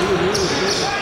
Uhum.